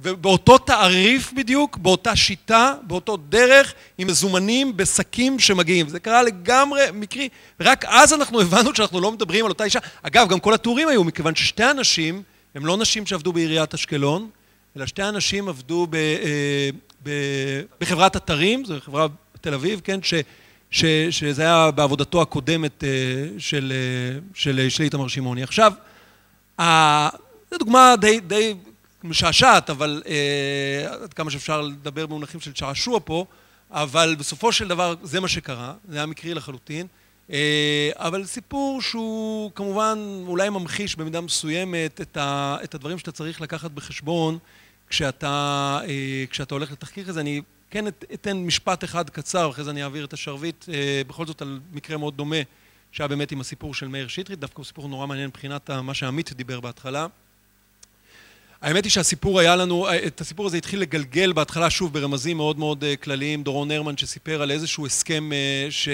ובאותו תעריף בדיוק, באותה שיטה, באותו דרך, עם מזומנים בשקים שמגיעים. זה קרה לגמרי מקרי, ורק אז אנחנו הבנו שאנחנו לא מדברים על אותה אישה. אגב, גם כל הטורים היו, מכיוון ששתי אנשים, הם לא נשים שעבדו בעיריית אשקלון, אלא שתי אנשים עבדו ב, אה, ב, בחברת אתרים, זו חברה בתל אביב, כן, ש, ש, שזה היה בעבודתו הקודמת אה, של, אה, של, של איתמר שמעוני. עכשיו, זו דוגמה די, די משעשעת, אבל אה, עד כמה שאפשר לדבר במונחים של שעשוע פה, אבל בסופו של דבר זה מה שקרה, זה היה מקרי לחלוטין, אה, אבל סיפור שהוא כמובן אולי ממחיש במידה מסוימת את, ה, את הדברים שאתה צריך לקחת בחשבון כשאתה, אה, כשאתה הולך לתחקיר כזה. אני כן אתן משפט אחד קצר, אחרי זה אני אעביר את השרביט, אה, בכל זאת על מקרה מאוד דומה שהיה באמת עם הסיפור של מאיר שטרית, דווקא הוא סיפור נורא מעניין מבחינת מה שעמית דיבר בהתחלה. האמת היא שהסיפור היה לנו, את הסיפור הזה התחיל לגלגל בהתחלה שוב ברמזים מאוד מאוד אה, כלליים, דורון הרמן שסיפר על איזשהו הסכם, אה, ש...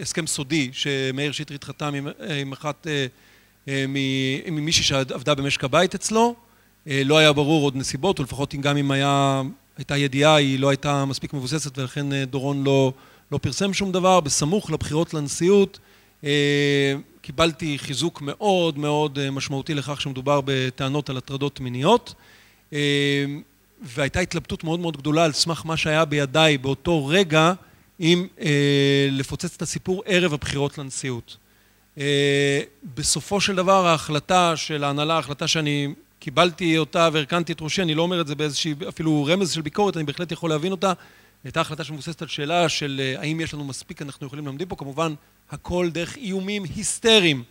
הסכם סודי שמאיר שטרית חתם עם, אה, עם אחת, עם מישהי שעבדה במשק הבית אצלו, לא היה ברור עוד נסיבות, או לפחות גם אם היה, הייתה ידיעה היא לא הייתה מספיק מבוססת ולכן דורון לא, לא פרסם שום דבר, בסמוך לבחירות לנשיאות קיבלתי חיזוק מאוד מאוד אה, משמעותי לכך שמדובר בטענות על הטרדות מיניות אה, והייתה התלבטות מאוד מאוד גדולה על סמך מה שהיה בידיי באותו רגע אם אה, לפוצץ את הסיפור ערב הבחירות לנשיאות. בסופו של דבר ההחלטה של ההנהלה, ההחלטה שאני קיבלתי אותה והרכנתי את ראשי, אני לא אומר את זה באיזושהי אפילו רמז של ביקורת, אני בהחלט יכול להבין אותה, הייתה החלטה שמבוססת על שאלה של האם יש לנו מספיק אנחנו יכולים להעמיד פה, כמובן הכל דרך איומים היסטריים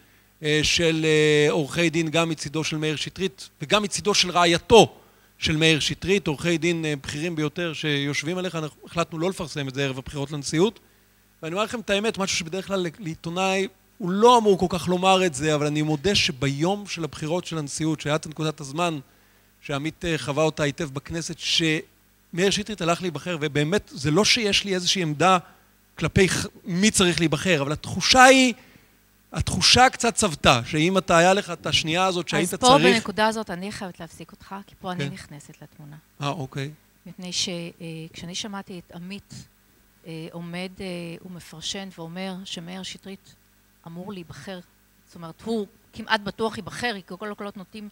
אה, של אה, עורכי דין גם מצידו של מאיר שטרית וגם מצידו של רעייתו של מאיר שטרית, עורכי דין אה, בכירים ביותר שיושבים עליך, אנחנו החלטנו לא לפרסם את זה ערב הבחירות לנשיאות. ואני אומר לכם את האמת, משהו שבדרך כלל לעיתונאי הוא לא אמור כל כך לומר את זה, אבל אני מודה שביום של הבחירות של הנשיאות, שהיה את נקודת הזמן שעמית חווה אותה היטב בכנסת, שמאיר שטרית הלך להיבחר, ובאמת זה לא שיש לי איזושהי עמדה כלפי מי צריך להיבחר, אבל התחושה היא, התחושה קצת צוותה, שאם אתה, היה לך את השנייה הזאת שהיית צריך... אז פה בנקודה הזאת אני חייבת להפסיק אותך, כי פה כן. אני נכנסת לתמונה. אה, אוקיי. מפני שכשאני שמעתי את עמית אה, עומד אה, ומפרשן ואומר שמאיר שטרית אמור להיבחר, זאת אומרת, הוא כמעט בטוח ייבחר, כי כל הקולות נוטים...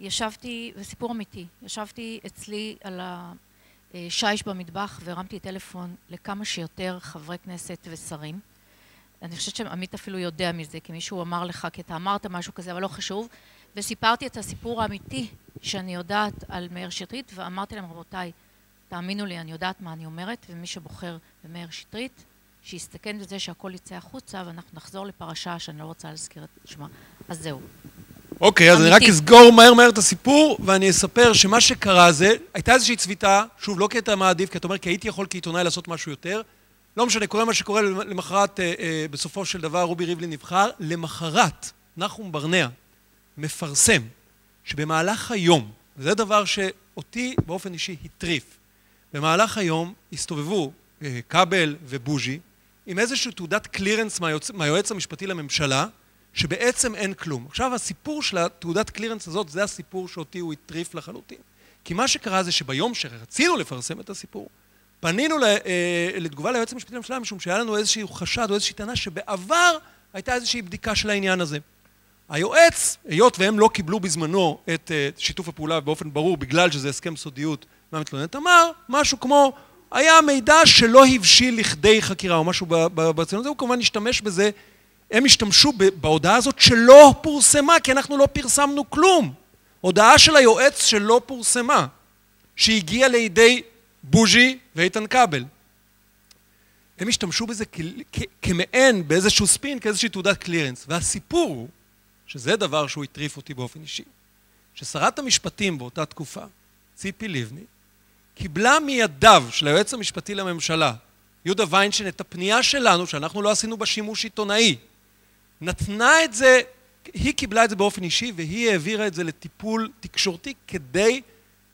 ישבתי, זה סיפור אמיתי, ישבתי אצלי על ה... אה, שיש במטבח והרמתי טלפון לכמה שיותר חברי כנסת ושרים. אני חושבת שעמית אפילו יודע מזה, כי מישהו אמר לך, כי אתה אמרת משהו כזה, אבל לא חשוב. וסיפרתי את הסיפור האמיתי שאני יודעת על מאיר שטרית, ואמרתי להם, רבותיי, תאמינו לי, אני יודעת מה אני אומרת, ומי שבוחר במאיר שטרית, שיסתכן בזה שהכל יצא החוצה, ואנחנו נחזור לפרשה שאני לא רוצה להזכיר את שמה. אז זהו. אוקיי, אז אני רק אסגור מהר מהר את הסיפור, ואני אספר שמה שקרה זה, הייתה איזושהי צביטה, שוב, לא כי אתה מעדיף, כי אתה אומר, כי הייתי יכול כעיתונאי לעשות משהו יותר, לא משנה, קורה מה שקורה, למחרת, אה, אה, בסופו של דבר, רובי ריבלין נבחר, למחרת, נחום ברנע מפרסם שבמהלך היום, וזה דבר שאותי באופן אישי הטריף, במהלך היום הסתובבו אה, כבל ובוז'י עם איזושהי תעודת קלירנס מהיועץ, מהיועץ המשפטי לממשלה, שבעצם אין כלום. עכשיו הסיפור של התעודת קלירנס הזאת זה הסיפור שאותי הוא הטריף לחלוטין. כי מה שקרה זה שביום שרצינו לפרסם את הסיפור, פנינו אה, לתגובה ליועץ המשפטי לממשלה משום שהיה לנו איזשהו חשד או איזושהי טענה שבעבר הייתה איזושהי בדיקה של העניין הזה. היועץ, היות והם לא קיבלו בזמנו את אה, שיתוף הפעולה באופן ברור בגלל שזה הסכם סודיות מהמתלוננת, אמר משהו כמו היה מידע שלא הבשיל לכדי חקירה או משהו ברצינות הזה, הוא כמובן השתמש בזה הם השתמשו בהודעה הזאת שלא פורסמה, כי אנחנו לא פרסמנו כלום. הודעה של היועץ שלא פורסמה, שהגיעה לידי בוז'י ואיתן כבל. הם השתמשו בזה כמעין, באיזשהו ספין, כאיזושהי תעודת קלירנס. והסיפור הוא, שזה דבר שהוא הטריף אותי באופן אישי, ששרת המשפטים באותה תקופה, ציפי לבני, קיבלה מידיו של היועץ המשפטי לממשלה, יהודה ויינשטיין, את הפנייה שלנו, שאנחנו לא עשינו בה שימוש עיתונאי, נתנה את זה, היא קיבלה את זה באופן אישי והיא העבירה את זה לטיפול תקשורתי כדי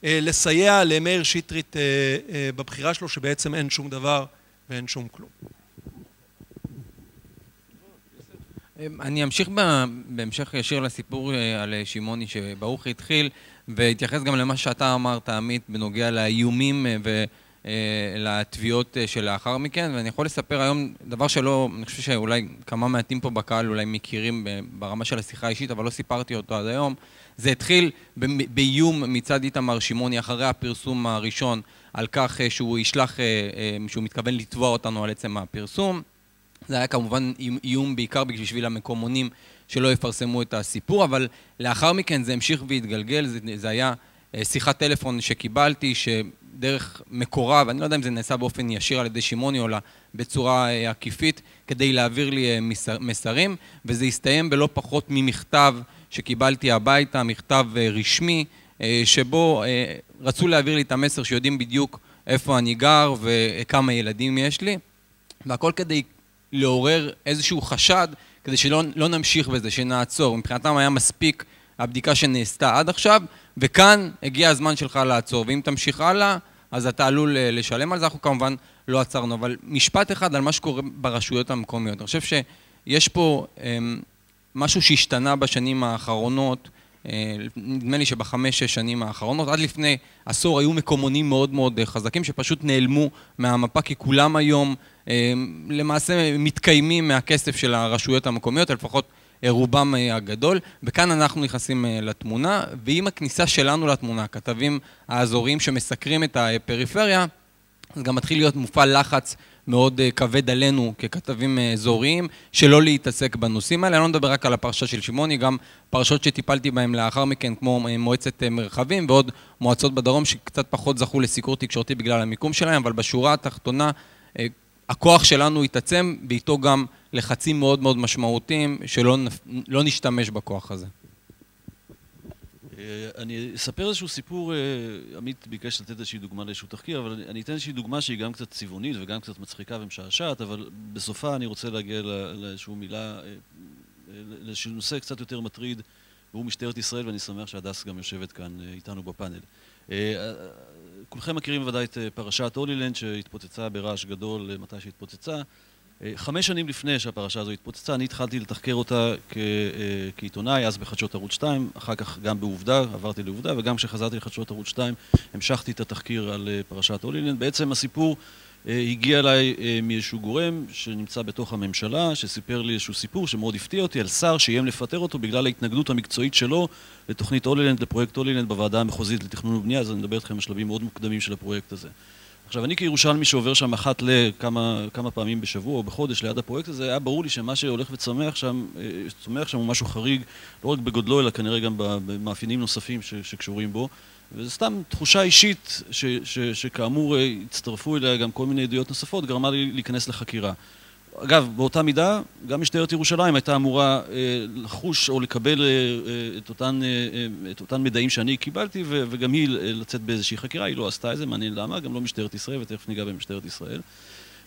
אה, לסייע למאיר שטרית אה, אה, בבחירה שלו שבעצם אין שום דבר ואין שום כלום. אני אמשיך בהמשך ישיר לסיפור על שמעוני שברוך התחיל והתייחס גם למה שאתה אמרת, עמית, בנוגע לאיומים ו... לתביעות שלאחר מכן, ואני יכול לספר היום דבר שלא, אני חושב שאולי כמה מעטים פה בקהל אולי מכירים ברמה של השיחה האישית, אבל לא סיפרתי אותו עד היום. זה התחיל באיום מצד איתמר שמעוני אחרי הפרסום הראשון על כך שהוא ישלח, שהוא מתכוון לתבוע אותנו על עצם הפרסום. זה היה כמובן איום בעיקר בשביל המקומונים שלא יפרסמו את הסיפור, אבל לאחר מכן זה המשיך והתגלגל, זה, זה היה שיחת טלפון שקיבלתי, שדרך מקורב, אני לא יודע אם זה נעשה באופן ישיר על ידי שמעוני או בצורה עקיפית, כדי להעביר לי מסר, מסרים, וזה הסתיים בלא פחות ממכתב שקיבלתי הביתה, מכתב רשמי, שבו רצו להעביר לי את המסר שיודעים בדיוק איפה אני גר וכמה ילדים יש לי, והכל כדי לעורר איזשהו חשד, כדי שלא לא נמשיך בזה, שנעצור. מבחינתם היה מספיק הבדיקה שנעשתה עד עכשיו, וכאן הגיע הזמן שלך לעצור. ואם תמשיך הלאה, אז אתה עלול לשלם על זה. אנחנו כמובן לא עצרנו. אבל משפט אחד על מה שקורה ברשויות המקומיות. אני חושב שיש פה משהו שהשתנה בשנים האחרונות, נדמה לי שבחמש-שש שנים האחרונות, עד לפני עשור היו מקומונים מאוד מאוד חזקים שפשוט נעלמו מהמפה, כי כולם היום למעשה מתקיימים מהכסף של הרשויות המקומיות, לפחות רובם הגדול, וכאן אנחנו נכנסים לתמונה, ועם הכניסה שלנו לתמונה, הכתבים האזוריים שמסקרים את הפריפריה, אז גם מתחיל להיות מופעל לחץ מאוד כבד עלינו ככתבים אזוריים, שלא להתעסק בנושאים האלה. אני לא מדבר רק על הפרשה של שמעוני, גם פרשות שטיפלתי בהן לאחר מכן, כמו מועצת מרחבים ועוד מועצות בדרום שקצת פחות זכו לסיקור תקשורתי בגלל המיקום שלהם, אבל בשורה התחתונה, הכוח שלנו התעצם, ואיתו גם לחצים מאוד מאוד משמעותיים, שלא לא נשתמש בכוח הזה. אני אספר איזשהו סיפור, עמית ביקש לתת איזושהי דוגמה לאיזשהו תחקיר, אבל אני אתן איזושהי דוגמה שהיא גם קצת צבעונית וגם קצת מצחיקה ומשעשעת, אבל בסופה אני רוצה להגיע לאיזושהי מילה, לאיזשהו נושא קצת יותר מטריד, והוא משטרת ישראל, ואני שמח שהדס גם יושבת כאן איתנו בפאנל. כולכם מכירים ודאי את פרשת הולילנד שהתפוצצה ברעש גדול מתי שהתפוצצה. חמש שנים לפני שהפרשה הזו התפוצצה, אני התחלתי לתחקר אותה כעיתונאי, אז בחדשות ערוץ 2, אחר כך גם בעובדה, עברתי לעובדה, וגם כשחזרתי לחדשות ערוץ 2, המשכתי את התחקיר על פרשת הולילנד. בעצם הסיפור הגיע אליי מאיזשהו גורם שנמצא בתוך הממשלה, שסיפר לי איזשהו סיפור שמאוד הפתיע אותי על שר שאיים לפטר אותו בגלל ההתנגדות המקצועית שלו לתוכנית הולילנד, לפרויקט הולילנד בוועדה המחוזית לתכנון ובנייה, אז אני מדבר איתכם על שלבים מאוד מוקדמים של הפרויקט הזה. עכשיו, אני כירושלמי שעובר שם אחת לכמה כמה פעמים בשבוע או בחודש ליד הפרויקט הזה, היה ברור לי שמה שהולך וצומח שם, צומח שם הוא משהו חריג, לא רק בגודלו, אלא כנראה גם במאפיינים נוספים שקשורים בו. וזו סתם תחושה אישית ש, ש, שכאמור הצטרפו אליה גם כל מיני עדויות נוספות, גרמה לי להיכנס לחקירה. אגב, באותה מידה, גם משטרת ירושלים הייתה אמורה אה, לחוש או לקבל אה, את, אותן, אה, את אותן מדעים שאני קיבלתי, ו, וגם היא לצאת באיזושהי חקירה, היא לא עשתה את זה, מעניין למה, גם לא משטרת ישראל, ותכף ניגע במשטרת ישראל.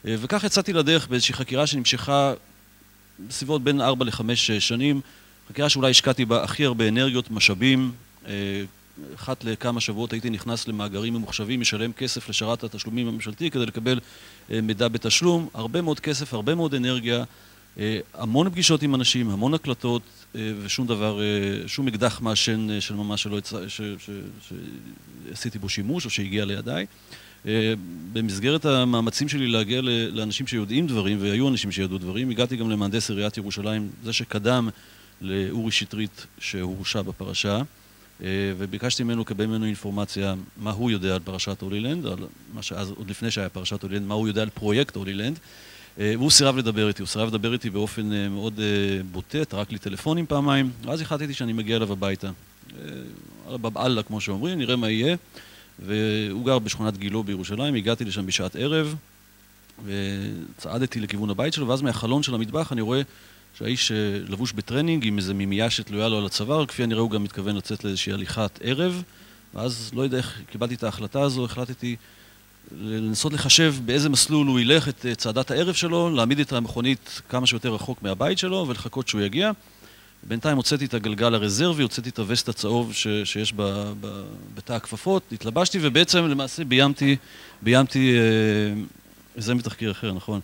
אה, וכך יצאתי לדרך באיזושהי חקירה שנמשכה בסביבות בין 4 ל-5 שנים, חקירה שאולי השקעתי בה הכי הרבה אנרגיות, משאבים, אה, אחת לכמה שבועות הייתי נכנס למאגרים ממוחשבים, משלם כסף לשרת התשלומים הממשלתי כדי לקבל מידע בתשלום, הרבה מאוד כסף, הרבה מאוד אנרגיה, המון פגישות עם אנשים, המון הקלטות ושום דבר, שום אקדח מעשן של ממש שלא שעשיתי בו שימוש או שהגיע לידיי. במסגרת המאמצים שלי להגיע לאנשים שיודעים דברים, והיו אנשים שידעו דברים, הגעתי גם למהנדס עיריית ירושלים, זה שקדם לאורי שטרית שהורשע בפרשה. וביקשתי ממנו לקבל ממנו אינפורמציה מה הוא יודע על פרשת הולילנד, על מה שאז, עוד לפני שהיה פרשת הולילנד, מה הוא יודע על פרויקט הולילנד והוא סירב לדבר איתי, הוא סירב לדבר איתי באופן מאוד בוטה, טרק לי טלפונים פעמיים ואז החלטתי שאני מגיע אליו הביתה. בבאללה כמו שאומרים, נראה מה יהיה. והוא גר בשכונת גילו בירושלים, הגעתי לשם בשעת ערב וצעדתי לכיוון הבית שלו ואז מהחלון של המטבח אני רואה שהאיש לבוש בטרנינג עם איזה מימייה שתלויה לו על הצוואר, כפי הנראה הוא גם מתכוון לצאת לאיזושהי הליכת ערב ואז לא יודע איך קיבלתי את ההחלטה הזו, החלטתי לנסות לחשב באיזה מסלול הוא ילך את צעדת הערב שלו, להעמיד את המכונית כמה שיותר רחוק מהבית שלו ולחכות שהוא יגיע. בינתיים הוצאתי את הגלגל הרזרבי, הוצאתי את הווסט הצהוב ש, שיש בתא הכפפות, התלבשתי ובעצם למעשה ביימתי, ביימתי, זה מתחקיר אחר, נכון,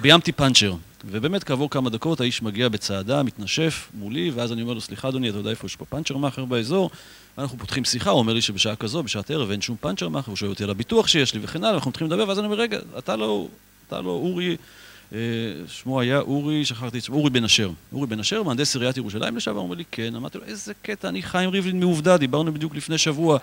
ביימתי פאנצ'ר. ובאמת כעבור כמה דקות האיש מגיע בצעדה, מתנשף מולי, ואז אני אומר לו, סליחה אדוני, אתה יודע איפה יש פה פאנצ'ר מאכר באזור? אנחנו פותחים שיחה, הוא אומר לי שבשעה כזו, בשעת ערב, אין שום פאנצ'ר מאכר, הוא שואל אותי על הביטוח שיש לי וכן הלאה, אנחנו מתחילים לדבר, ואז אני אומר, רגע, אתה לא, אתה לא אורי, שמו היה אורי, שכחתי את שמו, אורי בן אשר. אורי בן אשר, מהנדס עיריית ירושלים לשעבר, אומר לי, כן, אמרתי לו, איזה קטע, אני חיים ריבלין מעובדה, דיברנו בדיוק לפני שבוע.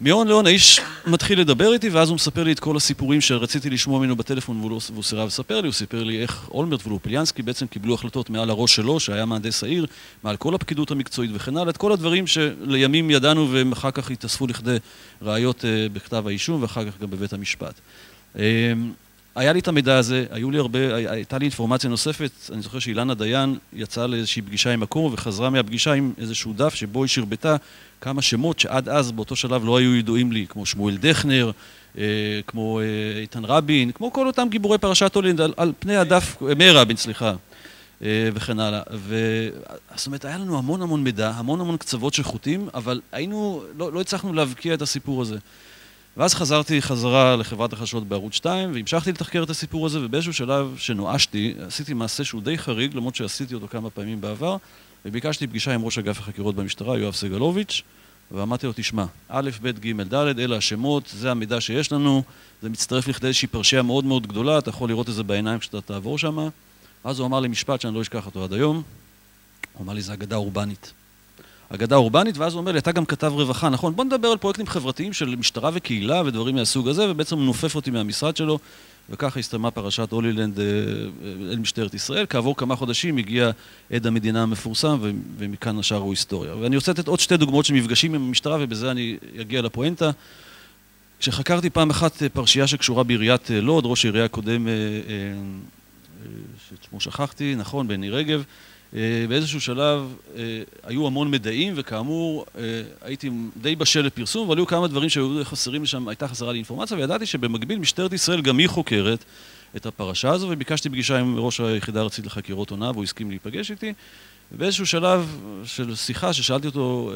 מהון להון האיש מתחיל לדבר איתי, ואז הוא מספר לי את כל הסיפורים שרציתי לשמוע ממנו בטלפון והוא, לא, והוא סירב לספר לי, הוא סיפר לי איך אולמרט ולופליאנסקי בעצם קיבלו החלטות מעל הראש שלו, שהיה מהנדס העיר, מעל כל הפקידות המקצועית וכן הלאה, את כל הדברים שלימים ידענו והם אחר כך התאספו לכדי ראיות אה, בכתב האישום ואחר כך גם בבית המשפט. אה, היה לי את המידע הזה, היו לי הרבה, הייתה לי אינפורמציה נוספת, אני זוכר שאילנה דיין יצאה לאיזושהי פגישה עם מקום וחזרה מהפגישה עם איזשהו דף שבו היא שרבטה כמה שמות שעד אז באותו שלב לא היו ידועים לי, כמו שמואל דכנר, אה, כמו אה, איתן רבין, כמו כל אותם גיבורי פרשת הולנד על, על פני הדף, אה, מאיר רבין, סליחה, וכן הלאה. ו... זאת אומרת, היה לנו המון המון מידע, המון המון קצוות של חוטים, אבל היינו, לא, לא הצלחנו להבקיע את הסיפור הזה. ואז חזרתי חזרה לחברת החדשות בערוץ 2, והמשכתי לתחקר את הסיפור הזה, ובאיזשהו שלב שנואשתי, עשיתי מעשה שהוא די חריג, למרות שעשיתי אותו כמה פעמים בעבר, וביקשתי פגישה עם ראש אגף החקירות במשטרה, יואב סגלוביץ', ואמרתי לו, תשמע, א', ב', ג', ד', אלה השמות, זה המידע שיש לנו, זה מצטרף לכדי איזושהי פרשייה מאוד מאוד גדולה, אתה יכול לראות את זה בעיניים כשאתה תעבור שם. אז הוא אמר לי משפט שאני לא אשכח אותו עד היום, הוא אמר לי, זה אגדה אורבנית. אגדה אורבנית, ואז הוא אומר לי, אתה גם כתב רווחה, נכון? בוא נדבר על פרויקטים חברתיים של משטרה וקהילה ודברים מהסוג הזה, ובעצם הוא נופף אותי מהמשרד שלו, וככה הסתיימה פרשת הולילנד אה, אל משטרת ישראל. כעבור כמה חודשים הגיע עד המדינה המפורסם, ומכאן השאר הוא היסטוריה. ואני רוצה לתת עוד שתי דוגמאות של מפגשים עם המשטרה, ובזה אני אגיע לפואנטה. כשחקרתי פעם אחת אה, פרשייה שקשורה בעיריית אה, לוד, ראש העירייה הקודם, שאת שכחתי, נכון, בני רגב, אה, באיזשהו שלב אה, היו המון מדעים, וכאמור, אה, הייתי די בשל לפרסום, אבל היו כמה דברים שהיו חסרים לשם, הייתה חסרה לי אינפורמציה, וידעתי שבמקביל משטרת ישראל גם היא חוקרת את הפרשה הזו, וביקשתי פגישה עם ראש היחידה הארצית לחקירות עונה, והוא הסכים להיפגש איתי. ובאיזשהו שלב של שיחה ששאלתי אותו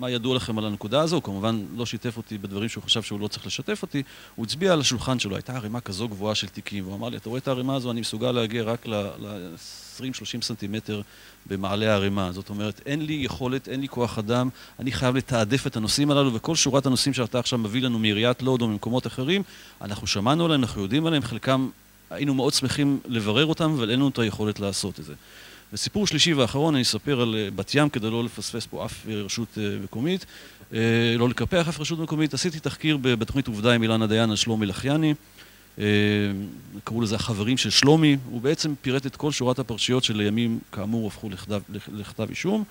מה ידוע לכם על הנקודה הזו, הוא כמובן לא שיתף אותי בדברים שהוא חשב שהוא לא צריך לשתף אותי, הוא הצביע על השולחן שלו, הייתה ערימה כזו גבוהה של תיקים, והוא אמר לי, אתה רואה את הערימה הזו, אני מסוגל להגיע רק ל-20-30 סנטימטר במעלה הערימה. זאת אומרת, אין לי יכולת, אין לי כוח אדם, אני חייב לתעדף את הנושאים הללו, וכל שורת הנושאים שאתה עכשיו מביא לנו מעיריית לוד או ממקומות אחרים, אנחנו שמענו עליהם, אנחנו יודעים עליהם, חלקם היינו מאוד שמחים לברר אותם, אבל אין לנו את היכולת לעשות את זה. וסיפור שלישי ואחרון, אני אספר על אה, בת ים כדי לא לפספס פה אף אה, רשות אה, מקומית, לא לקפח אף רשות מקומית. עשיתי תחקיר בתוכנית עובדה עם אילנה דיין על שלומי לחיאני, קראו לזה החברים של שלומי, הוא בעצם פירט את כל שורת הפרשיות שלימים כאמור הפכו לכתב, לכתב אישום.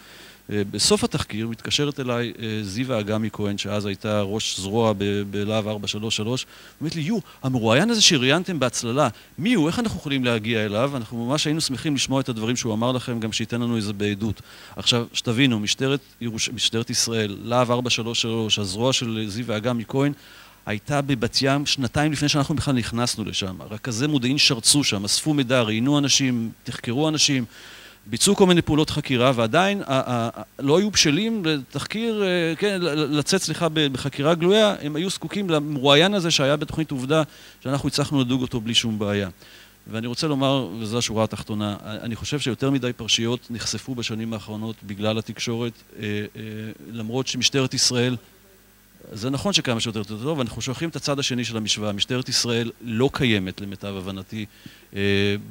אה, בסוף התחקיר מתקשרת אליי אה, זיווה אגמי כהן, שאז הייתה ראש זרוע בלהב 433, אומרת לי, יו, המרואיין הזה שראיינתם בהצללה, מי הוא? איך אנחנו יכולים להגיע אליו? אנחנו ממש היינו שמחים לשמוע את הדברים שהוא אמר לכם, גם שייתן לנו איזה בעדות. עכשיו, שתבינו, משטרת, ירוש... משטרת ישראל, להב 433, הזרוע של זיווה אגמי כהן, הייתה בבת ים שנתיים לפני שאנחנו בכלל נכנסנו לשם. רכזי מודיעין שרצו שם, אספו מידע, ראיינו אנשים, תחקרו אנשים. ביצעו כל מיני פעולות חקירה, ועדיין לא היו בשלים לתחקיר, אה, כן, לצאת, סליחה, בחקירה גלויה, הם היו זקוקים למרואיין הזה שהיה בתוכנית עובדה, שאנחנו הצלחנו לדוג אותו בלי שום בעיה. ואני רוצה לומר, וזו השורה התחתונה, אני חושב שיותר מדי פרשיות נחשפו בשנים האחרונות בגלל התקשורת, אה, אה, למרות שמשטרת ישראל זה נכון שכמה שיותר טוב, ואנחנו שוכחים את הצד השני של המשוואה. משטרת ישראל לא קיימת, למיטב הבנתי, אה,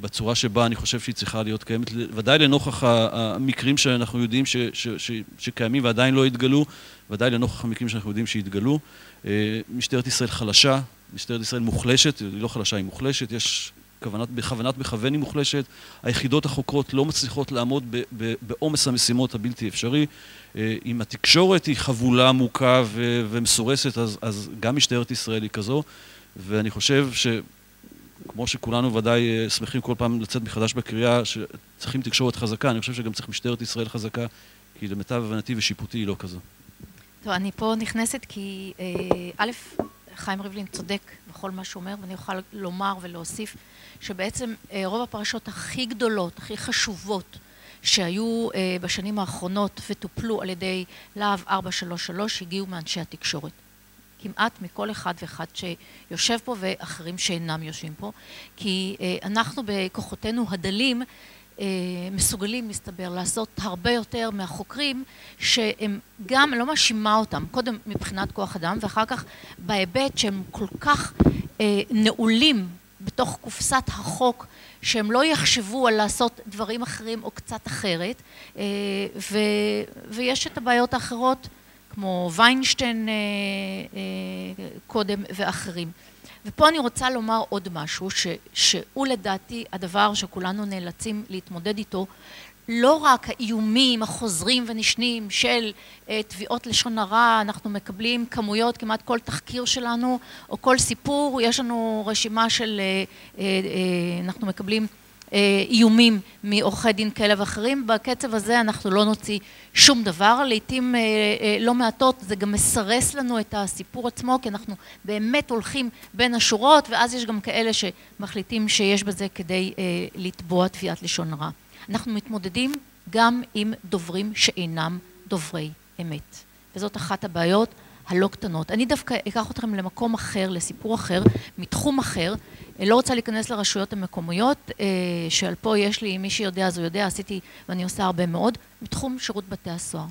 בצורה שבה אני חושב שהיא צריכה להיות קיימת, ודאי לנוכח המקרים שאנחנו יודעים ש, ש, ש, שקיימים ועדיין לא התגלו, ודאי לנוכח המקרים שאנחנו יודעים שהתגלו. אה, משטרת ישראל חלשה, משטרת ישראל מוחלשת, היא לא חלשה, היא מוחלשת, יש כוונת, בכוונת מכוון היא מוחלשת, היחידות החוקרות לא מצליחות לעמוד בעומס המשימות הבלתי אפשרי. אה, אם התקשורת היא חבולה עמוקה ומסורסת, אז, אז גם משטרת ישראל היא כזו, ואני חושב שכמו שכולנו ודאי אה, שמחים כל פעם לצאת מחדש בקריאה שצריכים תקשורת חזקה, אני חושב שגם צריך משטרת ישראל חזקה, כי למיטב הבנתי ושיפוטי היא לא כזו. טוב, אני פה נכנסת כי אה, א', חיים ריבלין צודק בכל מה שהוא אומר, ואני אוכל לומר ולהוסיף שבעצם רוב הפרשות הכי גדולות, הכי חשובות, שהיו אה, בשנים האחרונות וטופלו על ידי להב 433 הגיעו מאנשי התקשורת. כמעט מכל אחד ואחד שיושב פה ואחרים שאינם יושבים פה, כי אה, אנחנו בכוחותינו הדלים אה, מסוגלים, מסתבר, לעשות הרבה יותר מהחוקרים שהם גם, לא מאשימה אותם, קודם מבחינת כוח אדם ואחר כך בהיבט שהם כל כך אה, נעולים בתוך קופסת החוק שהם לא יחשבו על לעשות דברים אחרים או קצת אחרת ו, ויש את הבעיות האחרות כמו ויינשטיין קודם ואחרים ופה אני רוצה לומר עוד משהו, ש, שהוא לדעתי הדבר שכולנו נאלצים להתמודד איתו, לא רק האיומים החוזרים ונשנים של אה, תביעות לשון הרע, אנחנו מקבלים כמויות, כמעט כל תחקיר שלנו או כל סיפור, יש לנו רשימה של, אה, אה, אה, אנחנו מקבלים איומים מעורכי דין כאלה ואחרים, בקצב הזה אנחנו לא נוציא שום דבר, לעיתים אה, אה, לא מעטות זה גם מסרס לנו את הסיפור עצמו כי אנחנו באמת הולכים בין השורות ואז יש גם כאלה שמחליטים שיש בזה כדי לתבוע תביעת לשון הרע. אנחנו מתמודדים גם עם דוברים שאינם דוברי אמת וזאת אחת הבעיות הלא קטנות. אני דווקא אקח אתכם למקום אחר, לסיפור אחר, מתחום אחר, לא רוצה להיכנס לרשויות המקומיות, אה, שעל פה יש לי, מי שיודע אז הוא יודע, עשיתי ואני עושה הרבה מאוד, מתחום שירות בתי הסוהר.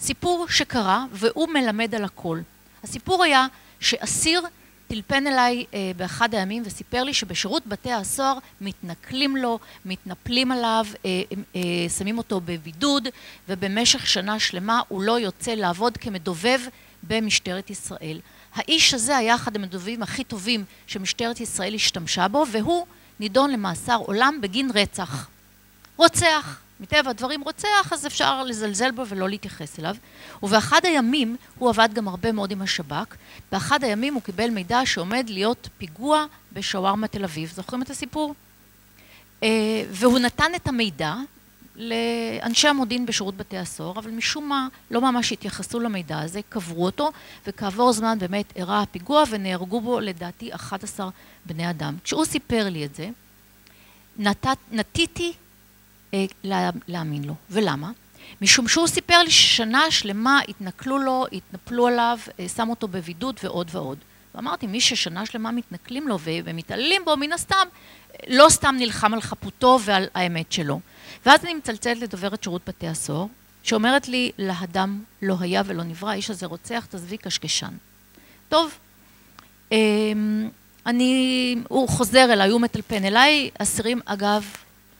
סיפור שקרה והוא מלמד על הכל. הסיפור היה שאסיר טלפן אליי אה, באחד הימים וסיפר לי שבשירות בתי הסוהר מתנכלים לו, מתנפלים עליו, אה, שמים אותו בבידוד ובמשך שנה שלמה הוא לא יוצא לעבוד כמדובב במשטרת ישראל. האיש הזה היה אחד המדובבים הכי טובים שמשטרת ישראל השתמשה בו והוא נידון למאסר עולם בגין רצח. רוצח, מטבע הדברים רוצח אז אפשר לזלזל בו ולא להתייחס אליו ובאחד הימים הוא עבד גם הרבה מאוד עם השב"כ באחד הימים הוא קיבל מידע שעומד להיות פיגוע בשווארמה תל אביב זוכרים את הסיפור? אה, והוא נתן את המידע לאנשי המודיעין בשירות בתי הסוהר, אבל משום מה לא ממש התייחסו למידע הזה, קברו אותו, וכעבור זמן באמת אירע הפיגוע ונהרגו בו לדעתי 11 בני אדם. כשהוא סיפר לי את זה, נת, נטיתי אה, לה, להאמין לו. ולמה? משום שהוא סיפר לי ששנה שלמה התנכלו לו, התנפלו עליו, אה, שמו אותו בבידוד ועוד ועוד. ואמרתי, מי ששנה שלמה מתנכלים לו ומתעללים בו, מן הסתם, לא סתם נלחם על חפותו ועל האמת שלו. ואז אני מצלצלת לדוברת שירות בתי הסוהר, שאומרת לי, להדם לא היה ולא נברא, האיש הזה רוצח, תעזבי קשקשן. טוב, אמ, אני, הוא חוזר אליי, הוא מטלפן אליי, אסירים אגב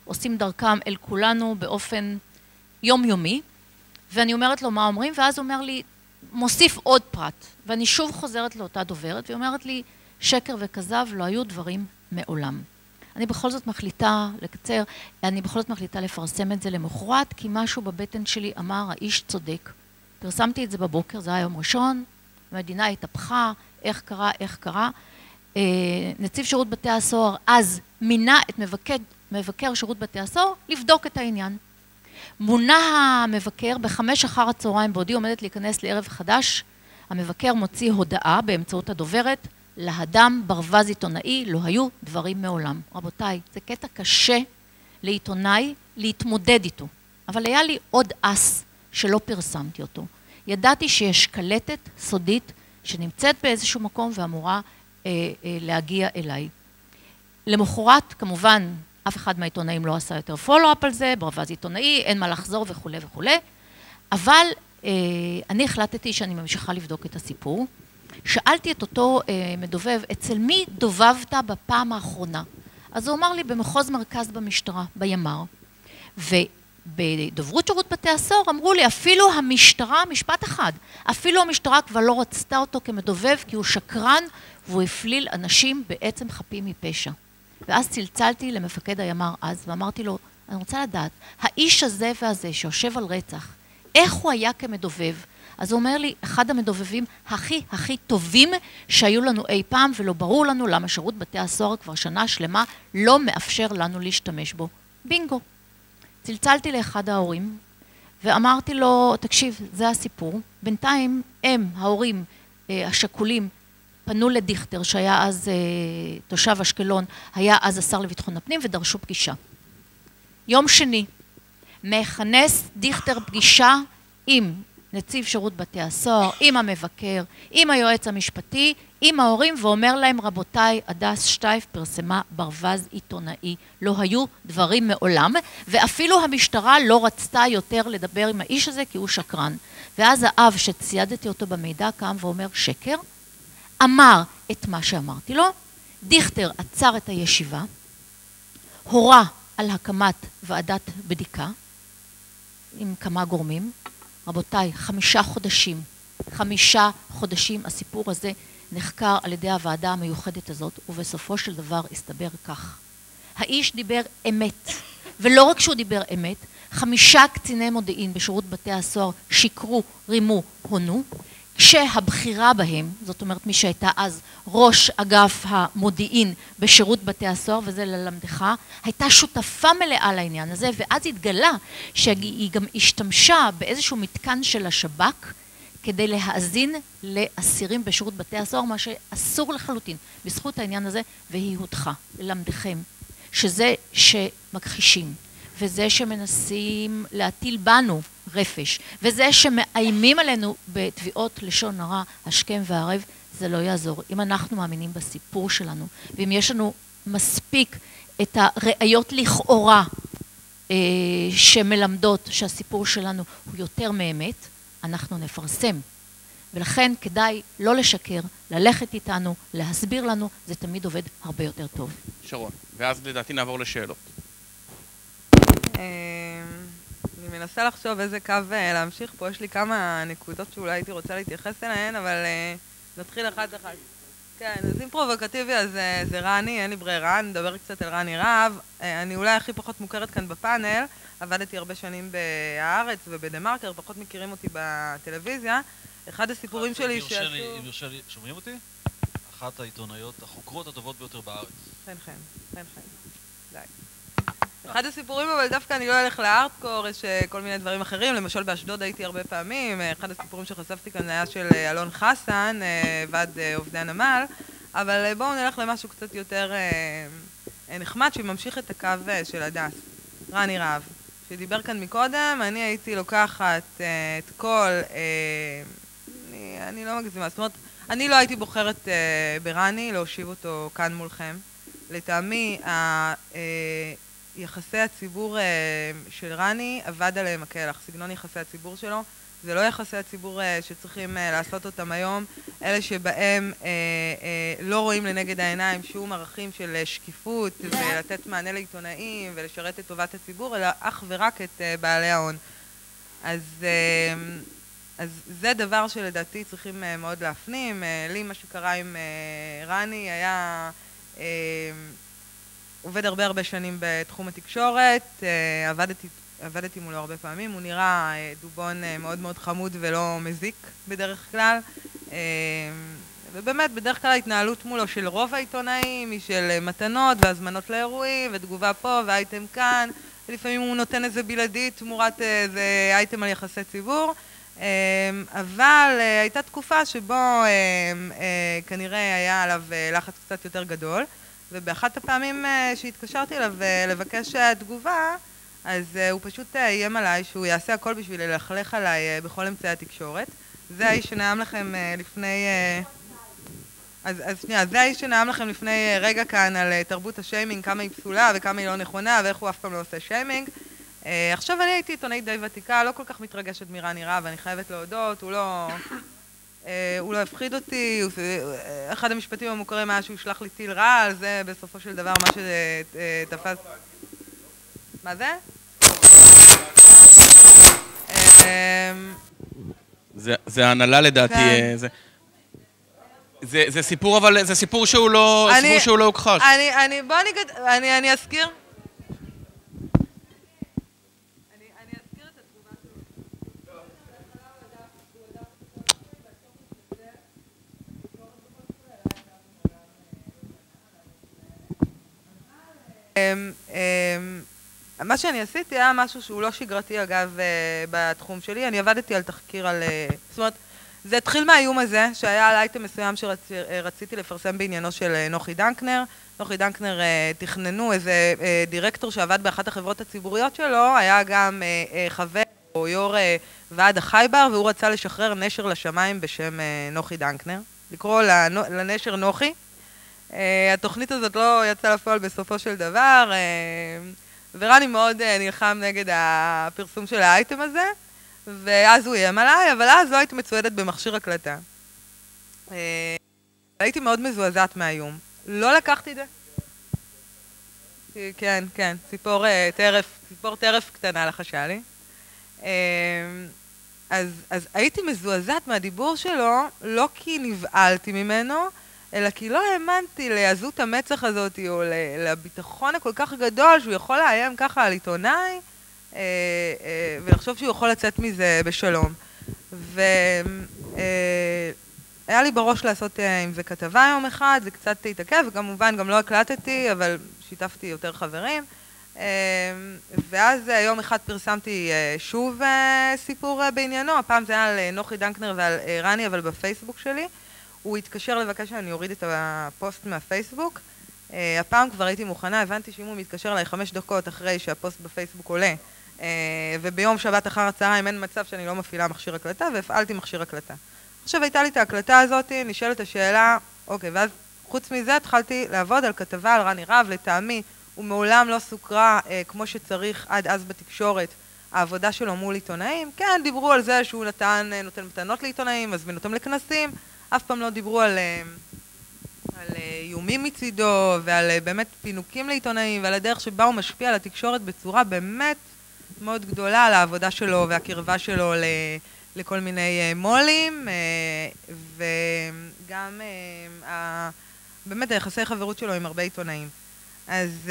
עושים דרכם אל כולנו באופן יומיומי, ואני אומרת לו מה אומרים, ואז הוא אומר לי, מוסיף עוד פרט, ואני שוב חוזרת לאותה דוברת, והיא אומרת לי, שקר וכזב לא היו דברים מעולם. אני בכל זאת מחליטה לקצר, אני בכל זאת מחליטה לפרסם את זה למחרת, כי משהו בבטן שלי אמר, האיש צודק. פרסמתי את זה בבוקר, זה היה יום ראשון, המדינה התהפכה, איך קרה, איך קרה. אה, נציב שירות בתי הסוהר אז מינה את מבקר, מבקר שירות בתי הסוהר לבדוק את העניין. מונה המבקר בחמש אחר הצהריים בעודי עומדת להיכנס לערב חדש, המבקר מוציא הודעה באמצעות הדוברת להדם ברווז עיתונאי לא היו דברים מעולם. רבותיי, זה קטע קשה לעיתונאי להתמודד איתו, אבל היה לי עוד אס שלא פרסמתי אותו. ידעתי שיש קלטת סודית שנמצאת באיזשהו מקום ואמורה אה, אה, להגיע אליי. למחרת, כמובן, אף אחד מהעיתונאים לא עשה יותר פולו-אפ על זה, ברווז עיתונאי, אין מה לחזור וכולי וכולי, אבל אה, אני החלטתי שאני ממשיכה לבדוק את הסיפור. שאלתי את אותו אה, מדובב, אצל מי דובבת בפעם האחרונה? אז הוא אמר לי, במחוז מרכז במשטרה, בימ"ר. ובדוברות שירות בתי הסוהר אמרו לי, אפילו המשטרה, משפט אחד, אפילו המשטרה כבר לא רצתה אותו כמדובב כי הוא שקרן והוא הפליל אנשים בעצם חפים מפשע. ואז צלצלתי למפקד הימ"ר אז ואמרתי לו, אני רוצה לדעת, האיש הזה והזה שיושב על רצח, איך הוא היה כמדובב? אז הוא אומר לי, אחד המדובבים הכי הכי טובים שהיו לנו אי פעם, ולא ברור לנו למה שירות בתי הסוהר כבר שנה שלמה לא מאפשר לנו להשתמש בו. בינגו. צלצלתי לאחד ההורים, ואמרתי לו, תקשיב, זה הסיפור. בינתיים הם, ההורים אה, השכולים, פנו לדיכטר, שהיה אז אה, תושב אשקלון, היה אז השר לביטחון הפנים, ודרשו פגישה. יום שני, מכנס דיכטר פגישה עם נציב שירות בתי הסוהר, עם המבקר, עם היועץ המשפטי, עם ההורים, ואומר להם, רבותיי, הדס שטייף פרסמה ברווז עיתונאי. לא היו דברים מעולם, ואפילו המשטרה לא רצתה יותר לדבר עם האיש הזה כי הוא שקרן. ואז האב שציידתי אותו במידע קם ואומר שקר, אמר את מה שאמרתי לו, דיכטר עצר את הישיבה, הורה על הקמת ועדת בדיקה עם כמה גורמים. רבותיי, חמישה חודשים, חמישה חודשים הסיפור הזה נחקר על ידי הוועדה המיוחדת הזאת, ובסופו של דבר הסתבר כך. האיש דיבר אמת, ולא רק שהוא דיבר אמת, חמישה קציני מודיעין בשירות בתי הסוהר שיקרו, רימו, הונו, כשהבחירה בהם, זאת אומרת מי שהייתה אז ראש אגף המודיעין בשירות בתי הסוהר, וזה ללמדך, הייתה שותפה מלאה לעניין הזה, ואז התגלה שהיא גם השתמשה באיזשהו מתקן של השב"כ כדי להאזין לאסירים בשירות בתי הסוהר, מה שאסור לחלוטין בזכות העניין הזה, והיא הודחה ללמדכם, שזה שמכחישים. וזה שמנסים להטיל בנו רפש, וזה שמאיימים עלינו בתביעות לשון הרע השכם והערב, זה לא יעזור. אם אנחנו מאמינים בסיפור שלנו, ואם יש לנו מספיק את הראיות לכאורה אה, שמלמדות שהסיפור שלנו הוא יותר מאמת, אנחנו נפרסם. ולכן כדאי לא לשקר, ללכת איתנו, להסביר לנו, זה תמיד עובד הרבה יותר טוב. שרון, ואז לדעתי נעבור לשאלות. אני מנסה לחשוב איזה קו אה, להמשיך פה, יש לי כמה נקודות שאולי הייתי רוצה להתייחס אליהן, אבל אה, נתחיל אחת אחת. כן, אז אם פרובוקטיבי אז אה, זה רני, אין לי ברירה, נדבר קצת על רני רהב. אני אולי הכי פחות מוכרת כאן בפאנל, עבדתי הרבה שנים בהארץ ובדה מרקר, פחות מכירים אותי בטלוויזיה. אחד הסיפורים שלי שעשו... אם יורשה לי, שומעים אותי? אחת העיתונאיות, החוקרות הטובות ביותר בארץ. חן חן, חן חן. די. אחד הסיפורים, אבל דווקא אני לא אלך לארטקור, יש אה, כל מיני דברים אחרים, למשל באשדוד הייתי הרבה פעמים, אה, אחד הסיפורים שחשפתי כאן היה של אה, אלון חסן, ועד עובדי הנמל, אבל בואו נלך למשהו קצת יותר נחמד, שממשיך את הקו של הדס, רני רהב, שדיבר כאן מקודם, אני הייתי לוקחת את כל, אני, אני לא מגזימה, זאת אומרת, אני לא הייתי בוחרת ברני להושיב אותו כאן מולכם. לטעמי, יחסי הציבור אה, של רני אבד עליהם הקלח, סגנון יחסי הציבור שלו. זה לא יחסי הציבור אה, שצריכים אה, לעשות אותם היום, אלה שבהם לא רואים לנגד העיניים שום ערכים של שקיפות ולתת מענה לעיתונאים ולשרת את טובת הציבור, אלא אך ורק את בעלי ההון. אז, אז זה דבר שלדעתי צריכים מאוד להפנים. לי מה שקרה עם רני היה עובד הרבה הרבה שנים בתחום התקשורת, אה, עבדתי, עבדתי מולו הרבה פעמים, הוא נראה אה, דובון אה, מאוד מאוד חמוד ולא מזיק בדרך כלל. ובאמת, בדרך כלל ההתנהלות מולו של רוב העיתונאים היא של מתנות והזמנות לאירועים ותגובה פה ואייטם כאן, ולפעמים הוא נותן איזה בלעדית תמורת איזה אייטם על יחסי ציבור. אבל הייתה תקופה שבו כנראה היה עליו לחץ קצת יותר גדול. ובאחת הפעמים אה, שהתקשרתי אליו אה, לבקש אה, תגובה, אז הוא פשוט איים עליי שהוא יעשה הכל בשביל ללכלך עליי בכל אמצעי התקשורת. זה האיש שנאם לכם לפני... אז, אז שנייה, זה האיש שנאם לכם לפני רגע כאן על תרבות השיימינג, כמה היא פסולה וכמה היא לא נכונה ואיך הוא אף פעם לא עושה שיימינג. עכשיו אני הייתי עיתונאית די ותיקה, לא כל כך מתרגשת מרני רהב, אני חייבת להודות, הוא לא... אה, הוא לא הפחיד אותי, אחד המשפטים המוכרים היה שהוא שלח לי טיל רעל, זה בסופו של דבר מה שתפס... מה זה? אמ, זה הנהלה לדעתי, כן. אה, זה... זה, סיפור, אבל זה סיפור שהוא לא, לא הוכחש. אני, אני, בוא אני, אני אזכיר. מה שאני עשיתי היה משהו שהוא לא שגרתי אגב אה, בתחום שלי, אני עבדתי על תחקיר על... אה, זאת אומרת, זה התחיל מהאיום הזה, שהיה על אייטם מסוים שרציתי לפרסם בעניינו של אה, נוחי דנקנר. נוחי דנקנר תכננו איזה דירקטור שעבד באחת החברות הציבוריות שלו, היה גם חבר או יו"ר ועד החי-בר, והוא רצה לשחרר נשר לשמיים בשם אה, נוחי דנקנר, לקרוא לנשר נוחי. אה, התוכנית הזאת לא יצאה לפועל בסופו של דבר, אה, ורני מאוד אה, נלחם נגד הפרסום של האייטם הזה, ואז הוא איים עליי, אבל אז לא הייתי מצוידת במכשיר הקלטה. הייתי מאוד מזועזעת מהאיום. לא לקחתי את זה. כן, כן, ציפור טרף, ציפור טרף קטנה לחשה לי. אז, אז הייתי מזועזעת מהדיבור שלו, לא כי נבהלתי ממנו, אלא כי לא האמנתי לעזות המצח הזאת, או לביטחון הכל כך גדול שהוא יכול לאיים ככה על עיתונאי, אה, אה, ולחשוב שהוא יכול לצאת מזה בשלום. והיה לי בראש לעשות אה, עם זה כתבה יום אחד, זה קצת התעכב, וכמובן גם לא הקלטתי, אבל שיתפתי יותר חברים. ואז יום אחד פרסמתי שוב סיפור בעניינו, הפעם זה היה על נוחי דנקנר ועל רני, אבל בפייסבוק שלי. הוא התקשר לבקש שאני אוריד את הפוסט מהפייסבוק. Uh, הפעם כבר הייתי מוכנה, הבנתי שאם הוא מתקשר אליי חמש דקות אחרי שהפוסט בפייסבוק עולה, uh, וביום שבת אחר הצהריים אין מצב שאני לא מפעילה מכשיר הקלטה, והפעלתי מכשיר הקלטה. עכשיו הייתה לי את ההקלטה הזאת, נשאלת השאלה, אוקיי, ואז חוץ מזה התחלתי לעבוד על כתבה על רני רהב, לטעמי, הוא מעולם לא סוקרה uh, כמו שצריך עד אז בתקשורת. העבודה שלו מול עיתונאים, כן, דיברו על זה שהוא נתן, נותן מתנות לעיתונאים, מזמין אותם לכנסים, אף פעם לא דיברו על, אה, על אה, איומים מצידו ועל אה, באמת פינוקים לעיתונאים ועל הדרך שבה הוא משפיע על התקשורת בצורה באמת מאוד גדולה על העבודה שלו והקרבה שלו ל, לכל מיני מו"לים וגם באמת היחסי חברות שלו עם הרבה עיתונאים. אז,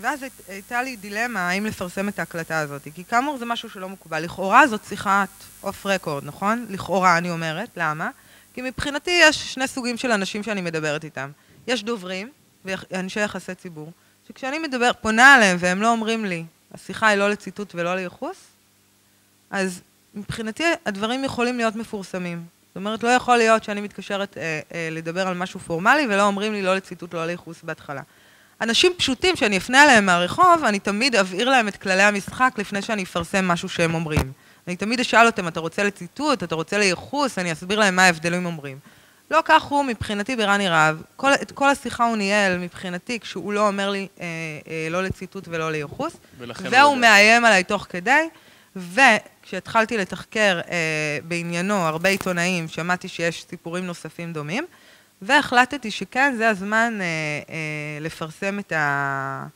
ואז הייתה לי דילמה האם לפרסם את ההקלטה הזאת, כי כאמור זה משהו שלא מקובל. לכאורה זאת שיחת אוף רקורד, נכון? לכאורה אני אומרת, למה? כי מבחינתי יש שני סוגים של אנשים שאני מדברת איתם. יש דוברים ואנשי יחסי ציבור, שכשאני מדבר, פונה אליהם והם לא אומרים לי, השיחה היא לא לציטוט ולא לייחוס, אז מבחינתי הדברים יכולים להיות מפורסמים. זאת אומרת, לא יכול להיות שאני מתקשרת אה, אה, לדבר על משהו פורמלי ולא אומרים לי לא לציטוט, לא לייחוס בהתחלה. אנשים פשוטים שאני אפנה אליהם מהרחוב, אני תמיד אבהיר להם את כללי המשחק לפני שאני אפרסם משהו שהם אומרים. אני תמיד אשאל אותם, אתה רוצה לציטוט, אתה רוצה לייחוס, אני אסביר להם מה ההבדלים אומרים. לא כך הוא מבחינתי ברני רהב. כל, את כל השיחה הוא ניהל מבחינתי כשהוא לא אומר לי אה, אה, לא לציטוט ולא לייחוס. והוא מאיים עליי תוך כדי. וכשהתחלתי לתחקר אה, בעניינו הרבה עיתונאים, שמעתי שיש סיפורים נוספים דומים, והחלטתי שכן, זה הזמן אה, אה, לפרסם את, ה,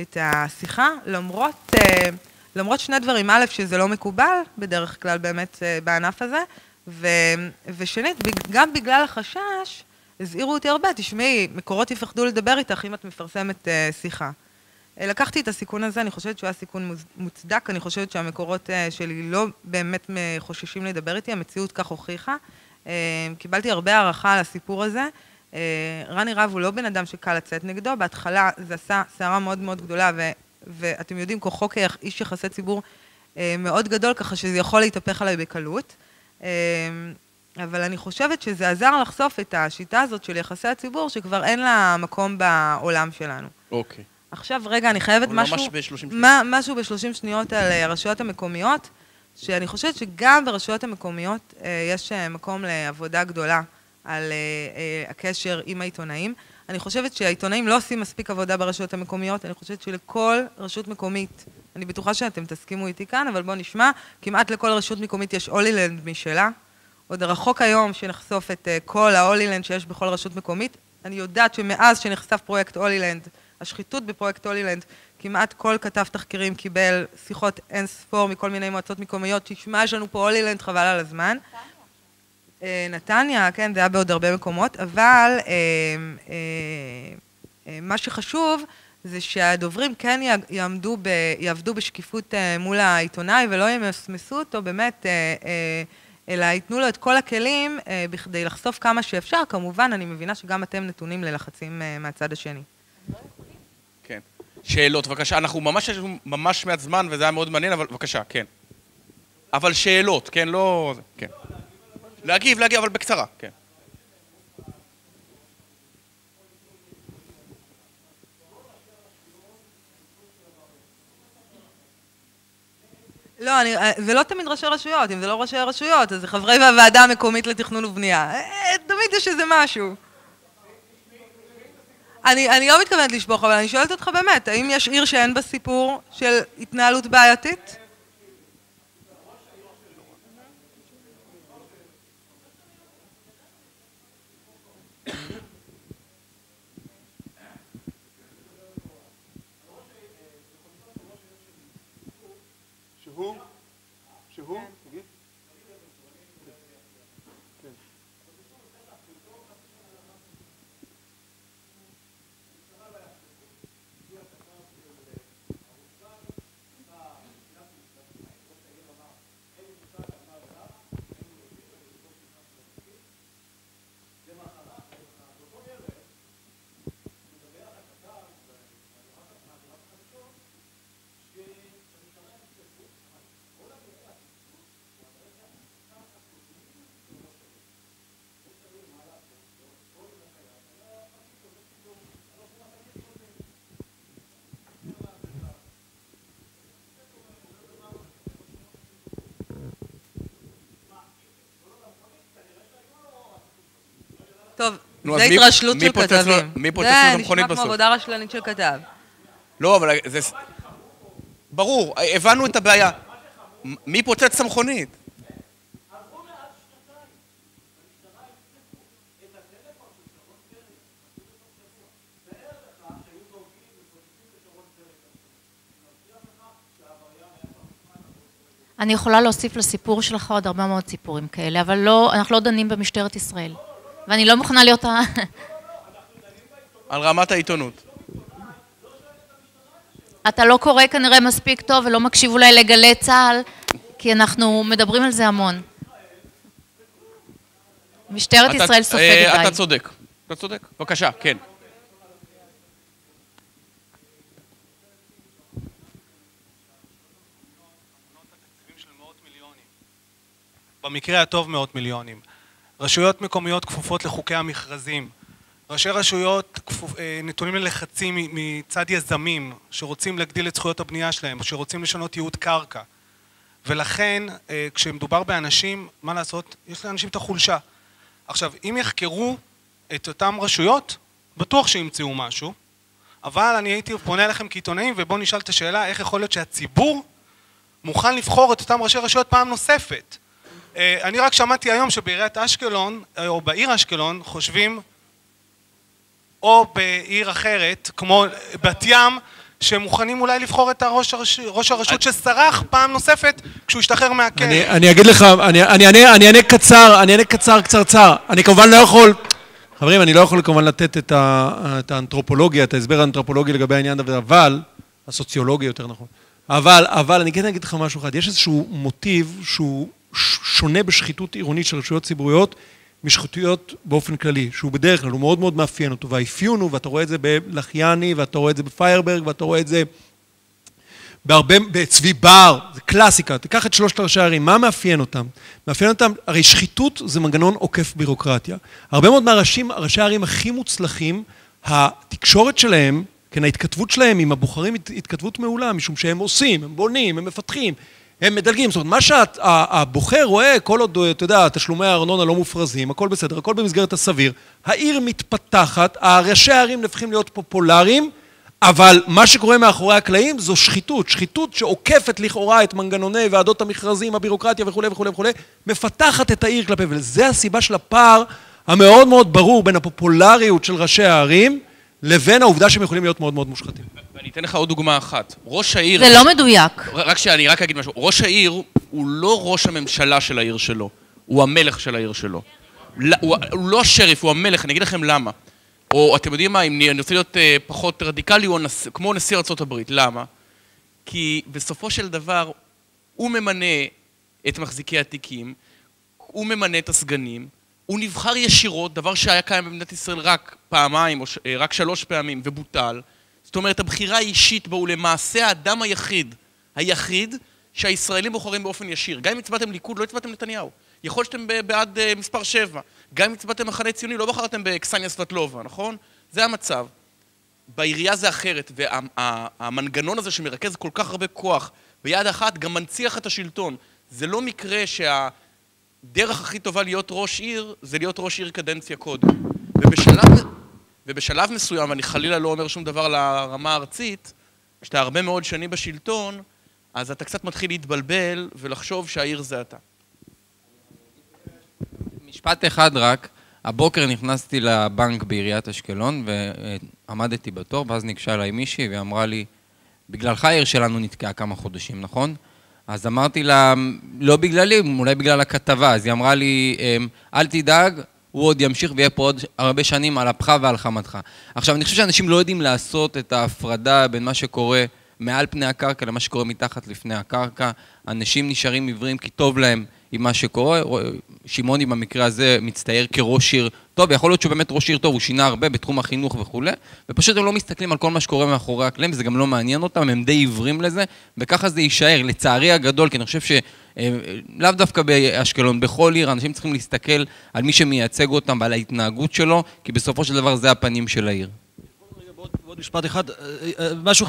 את השיחה, למרות... אה, למרות שני דברים, א', שזה לא מקובל בדרך כלל באמת אה, בענף הזה, ו, ושנית, גם בגלל החשש, הזהירו אותי הרבה, תשמעי, מקורות יפחדו לדבר איתך אם את מפרסמת uh, שיחה. אה, לקחתי את הסיכון הזה, אני חושבת שהוא היה סיכון מוצדק, אני חושבת שהמקורות שלי לא באמת חוששים לדבר איתי, המציאות כך הוכיחה. קיבלתי הרבה הערכה על הסיפור הזה. רני רהב הוא לא בן אדם שקל לצאת נגדו, בהתחלה זה עשה סערה מאוד מאוד גדולה, ואתם יודעים, כוחו כאיש יחסי ציבור אה, מאוד גדול, ככה שזה יכול להתהפך עליי בקלות. אה, אבל אני חושבת שזה עזר לחשוף את השיטה הזאת של יחסי הציבור, שכבר אין לה מקום בעולם שלנו. אוקיי. עכשיו, רגע, אני חייבת משהו... ממש ב-30 שניות. מה, משהו ב-30 שניות על אה, הרשויות המקומיות, שאני חושבת שגם ברשויות המקומיות יש מקום לעבודה גדולה על הקשר עם העיתונאים. אני חושבת שהעיתונאים לא עושים מספיק עבודה ברשויות המקומיות, אני חושבת שלכל רשות מקומית, אני בטוחה שאתם תסכימו איתי כאן, אבל בואו נשמע, כמעט לכל רשות מקומית יש הולילנד משלה. עוד רחוק היום שנחשוף את uh, כל ההולילנד שיש בכל רשות מקומית. אני יודעת שמאז שנחשף פרויקט הולילנד, השחיתות בפרויקט הולילנד, כמעט כל כתב תחקירים קיבל שיחות אין ספור מכל מיני מועצות מקומיות, תשמע, יש לנו פה הולילנד, חבל על הזמן. אה, נתניה, כן, זה היה בעוד הרבה מקומות, אבל אה, אה, מה שחשוב זה שהדוברים כן יעמדו, ב, יעבדו בשקיפות מול העיתונאי ולא ימסמסו אותו באמת, אלא ייתנו לו את כל הכלים בכדי לחשוף כמה שאפשר. כמובן, אני מבינה שגם אתם נתונים ללחצים מהצד השני. כן. שאלות, בבקשה. אנחנו ממש, ממש מעט זמן וזה היה מאוד מעניין, אבל בבקשה, כן. אבל שאלות, כן, לא... כן. להגיב, להגיב, אבל בקצרה, כן. לא, אני, אה, זה לא תמיד ראשי רשויות, אם זה לא ראשי הרשויות, אז זה חברי הוועדה המקומית לתכנון ובנייה. אה, אה, תמיד יש איזה משהו. אני, אני לא מתכוונת לשפוך, אבל אני שואלת אותך באמת, האם יש עיר שאין בה סיפור של התנהלות בעייתית? טוב, נו, זה התרשלות מי של פוצץ לו- כתבים. מי פוצץ לו את המכונית זה נשמע בסוף? כמו עבודה רשלנית של כתב. לא, אבל זה... ברור, הבנו את הבעיה. מי פוצץ את המכונית? אני יכולה להוסיף לסיפור שלך עוד הרבה מאוד סיפורים כאלה, אבל לא, אנחנו לא דנים במשטרת ישראל. ואני לא מוכנה להיות ה... על רמת העיתונות. אתה לא קורא כנראה מספיק טוב ולא מקשיב אולי לגלי צה"ל, כי אנחנו מדברים על זה המון. משטרת אתה- ישראל אה, סופגת די. אתה צודק. אתה צודק. בבקשה, כן. במקרה הטוב מאות מיליונים. רשויות מקומיות כפופות לחוקי המכרזים. ראשי רשויות כפופ... אה, נתונים ללחצים מצד יזמים שרוצים להגדיל את זכויות הבנייה שלהם, שרוצים לשנות ייעוד קרקע. ולכן, אה, כשמדובר באנשים, מה לעשות? יש לאנשים את החולשה. עכשיו, אם יחקרו את אותן רשויות, בטוח שימצאו משהו, אבל אני הייתי פונה אליכם כעיתונאים, ובואו נשאל את השאלה איך יכול להיות שהציבור מוכן לבחור את אותם ראשי רשויות פעם נוספת. אה, אני רק שמעתי היום שבעיריית אשקלון, אה, או בעיר אשקלון, חושבים, או בעיר אחרת, כמו בת ים, שהם מוכנים אולי לבחור את הראש הרש... ראש הרשות שסרח פעם נוספת כשהוא השתחרר מהכלא. אני, אני אגיד לך, אני, אענה, קצר, אני אענה קצר, קצרצר. אני כמובן לא יכול, חברים, אני לא יכול כמובן לתת את, ה, את האנתרופולוגיה, את ההסבר האנתרופולוגי לגבי העניין הזה, אבל, הסוציולוגי יותר נכון, אבל, אבל אני כן אגיד לך משהו אחד, יש איזשהו מוטיב שהוא שונה בשחיתות עירונית של רשויות ציבוריות משחיתויות באופן כללי, שהוא בדרך כלל, הוא מאוד מאוד מאפיין אותו, והאפיון הוא, ואתה רואה את זה בלחיאני, ואתה רואה את זה בפיירברג, ואתה רואה את זה בהרבה, בצבי בר, זה קלאסיקה, תיקח את שלושת ראשי הערים, מה מאפיין אותם? מאפיין אותם, הרי שחיתות זה מנגנון עוקף בירוקרטיה. הרבה מאוד מהראשים, ראשי הערים הכי מוצלחים, התקשורת שלהם, כן, ההתכתבות שלהם עם הבוחרים היא התכתבות מעולה, משום שהם עושים, הם בונים, הם מפתחים, הם מדלגים. זאת אומרת, מה שהבוחר רואה, כל עוד, אתה יודע, תשלומי הארנונה לא מופרזים, הכל בסדר, הכל במסגרת הסביר, העיר מתפתחת, ראשי הערים נהפכים להיות פופולריים, אבל מה שקורה מאחורי הקלעים זו שחיתות, שחיתות שעוקפת לכאורה את מנגנוני ועדות המכרזים, הבירוקרטיה וכולי וכולי וכולי, מפתחת את העיר כלפי, וזה הסיבה של הפער המאוד מאוד ברור בין הפופולריות של ראשי הערים לבין העובדה שהם יכולים להיות מאוד מאוד מושחתים. ואני אתן לך עוד דוגמה אחת. ראש העיר... זה לא מדויק. רק שנייה, אני רק אגיד משהו. ראש העיר הוא לא ראש הממשלה של העיר שלו, הוא המלך של העיר שלו. לא- הוא הוא לא השריף, הוא המלך, אני אגיד לכם למה. או אתם יודעים מה, אם אני רוצה להיות אה, פחות רדיקלי, הוא כמו נשיא ארה"ב. למה? כי בסופו של דבר, הוא ממנה את מחזיקי התיקים, הוא ממנה את הסגנים, הוא נבחר ישירות, דבר שהיה קיים במדינת ישראל רק פעמיים, או ש... אה, רק שלוש פעמים, ובוטל. זאת אומרת, הבחירה האישית בו הוא למעשה האדם היחיד, היחיד, שהישראלים בוחרים באופן ישיר. גם אם הצבעתם ליכוד, לא הצבעתם נתניהו. יכול להיות שאתם בעד uh, מספר 7. גם אם הצבעתם מחנה ציוני, לא בחרתם בקסניה סבטלובה, נכון? זה המצב. בעירייה זה אחרת, והמנגנון הזה שמרכז כל כך הרבה כוח ביד אחת גם מנציח את השלטון. זה לא מקרה שהדרך הכי טובה להיות ראש עיר, זה להיות ראש עיר קדנציה קודם. ובשלב, ובשלב מסוים, ואני חלילה לא אומר שום דבר לרמה הארצית, כשאתה הרבה מאוד שנים בשלטון, אז אתה קצת מתחיל להתבלבל ולחשוב שהעיר זה אתה. משפט אחד רק, הבוקר נכנסתי לבנק בעיריית אשקלון ועמדתי בתור, ואז ניגשה אליי מישהי ואמרה לי, בגללך העיר שלנו נתקעה כמה חודשים, נכון? אז אמרתי לה, לא בגללי, אולי בגלל הכתבה. אז היא אמרה לי, אמ, אל תדאג, הוא עוד ימשיך ויהיה פה עוד הרבה שנים על אפך ועל חמתך. עכשיו, אני חושב שאנשים לא יודעים לעשות את ההפרדה בין מה שקורה מעל פני הקרקע למה שקורה מתחת לפני הקרקע. אנשים נשארים עיוורים כי טוב להם עם מה שקורה. שמעוני במקרה הזה מצטייר כראש עיר טוב, יכול להיות שהוא באמת ראש עיר טוב, הוא שינה הרבה בתחום החינוך וכולי, ופשוט הם לא מסתכלים על כל מה שקורה מאחורי הקלעים, וזה גם לא מעניין אותם, הם די עיוורים לזה, וככה זה יישאר, לצערי הגדול, כי אני חושב שלאו אה, דווקא באשקלון, בכל עיר, אנשים צריכים להסתכל על מי שמייצג אותם ועל ההתנהגות שלו, כי בסופו של דבר זה הפנים של העיר. עוד משפט אחד, אה, אה, משהו,